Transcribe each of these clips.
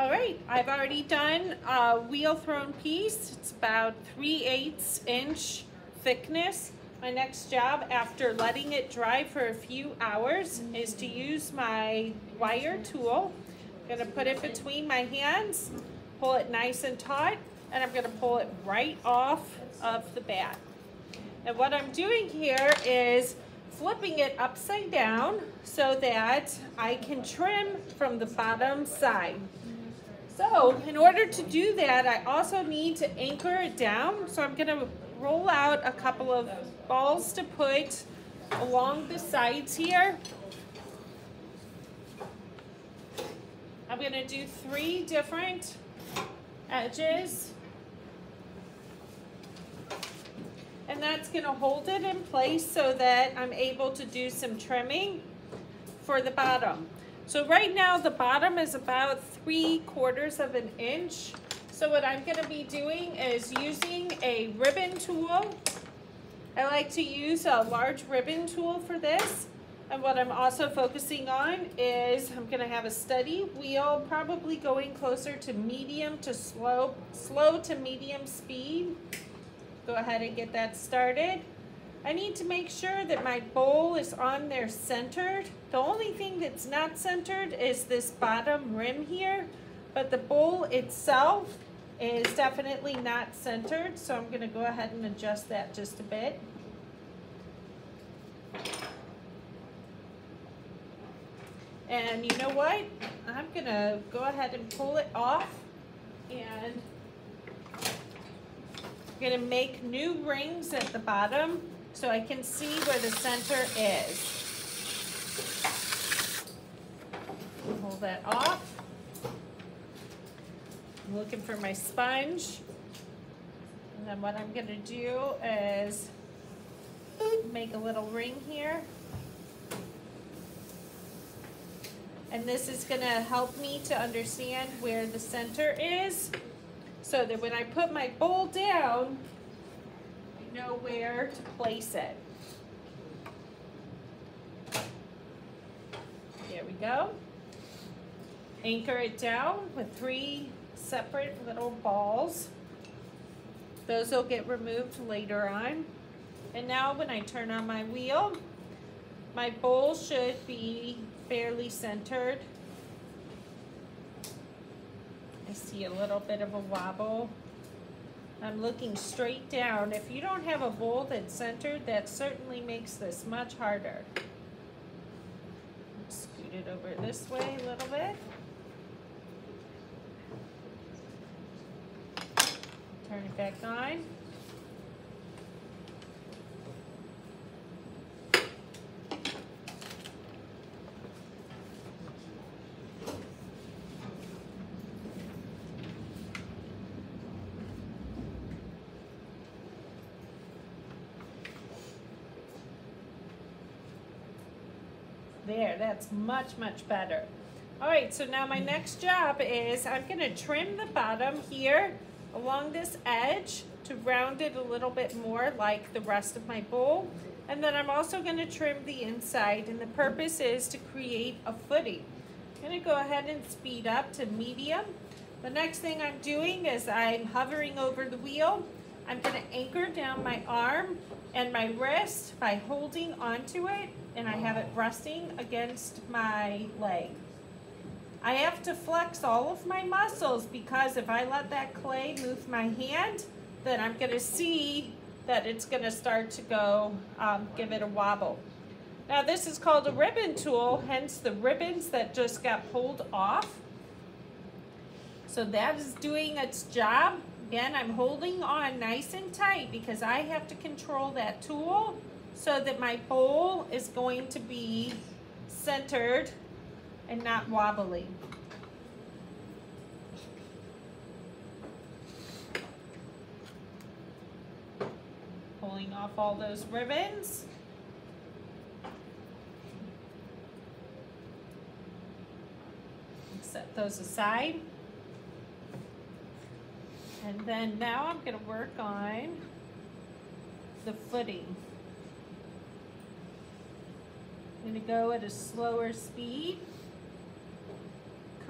All right, I've already done a wheel thrown piece. It's about 3 eighths inch thickness. My next job after letting it dry for a few hours is to use my wire tool. I'm gonna put it between my hands, pull it nice and taut, and I'm gonna pull it right off of the bat. And what I'm doing here is flipping it upside down so that I can trim from the bottom side. So in order to do that, I also need to anchor it down. So I'm gonna roll out a couple of balls to put along the sides here. I'm gonna do three different edges. And that's gonna hold it in place so that I'm able to do some trimming for the bottom. So right now the bottom is about three quarters of an inch. So what I'm gonna be doing is using a ribbon tool. I like to use a large ribbon tool for this. And what I'm also focusing on is I'm gonna have a steady wheel, probably going closer to medium to slow, slow to medium speed. Go ahead and get that started. I need to make sure that my bowl is on there centered. The only thing that's not centered is this bottom rim here, but the bowl itself is definitely not centered, so I'm gonna go ahead and adjust that just a bit. And you know what? I'm gonna go ahead and pull it off and I'm gonna make new rings at the bottom so I can see where the center is. Pull that off. I'm looking for my sponge. And then what I'm gonna do is make a little ring here. And this is gonna help me to understand where the center is so that when I put my bowl down, know where to place it. There we go. Anchor it down with three separate little balls. Those will get removed later on. And now when I turn on my wheel, my bowl should be fairly centered. I see a little bit of a wobble. I'm looking straight down. If you don't have a bowl that's centered, that certainly makes this much harder. Scoot it over this way a little bit. Turn it back on. There, that's much, much better. All right, so now my next job is I'm gonna trim the bottom here along this edge to round it a little bit more like the rest of my bowl. And then I'm also gonna trim the inside and the purpose is to create a footing. I'm gonna go ahead and speed up to medium. The next thing I'm doing is I'm hovering over the wheel. I'm gonna anchor down my arm and my wrist by holding onto it and I have it resting against my leg. I have to flex all of my muscles because if I let that clay move my hand, then I'm gonna see that it's gonna start to go, um, give it a wobble. Now this is called a ribbon tool, hence the ribbons that just got pulled off. So that is doing its job. Again, I'm holding on nice and tight because I have to control that tool so that my bowl is going to be centered and not wobbly. Pulling off all those ribbons. Set those aside. And then now I'm going to work on the footing. I'm going to go at a slower speed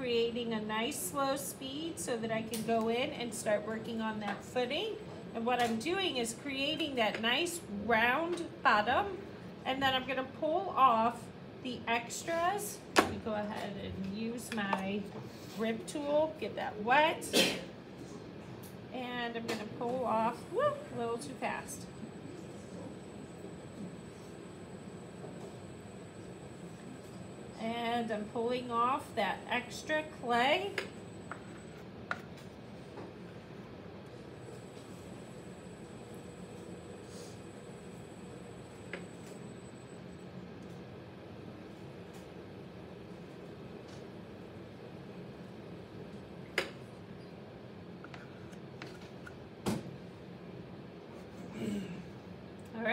creating a nice slow speed so that I can go in and start working on that footing. And what I'm doing is creating that nice round bottom and then I'm gonna pull off the extras. Go ahead and use my rib tool, get that wet. And I'm gonna pull off, whoop, a little too fast. And I'm pulling off that extra clay.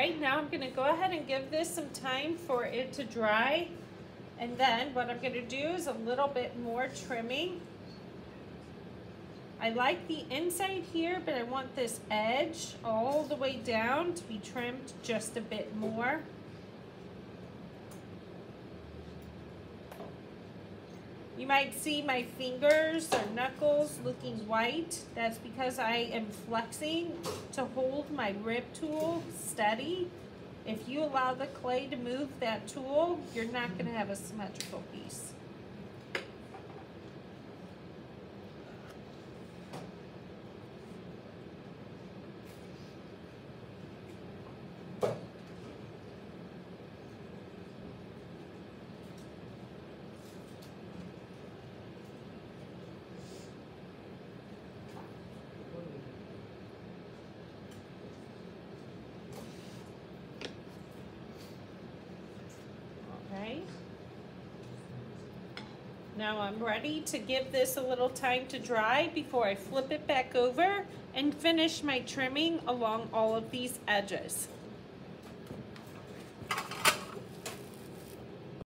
Right, now I'm gonna go ahead and give this some time for it to dry. And then what I'm gonna do is a little bit more trimming. I like the inside here, but I want this edge all the way down to be trimmed just a bit more. You might see my fingers or knuckles looking white. That's because I am flexing to hold my rib tool steady. If you allow the clay to move that tool, you're not gonna have a symmetrical piece. Now I'm ready to give this a little time to dry before I flip it back over and finish my trimming along all of these edges.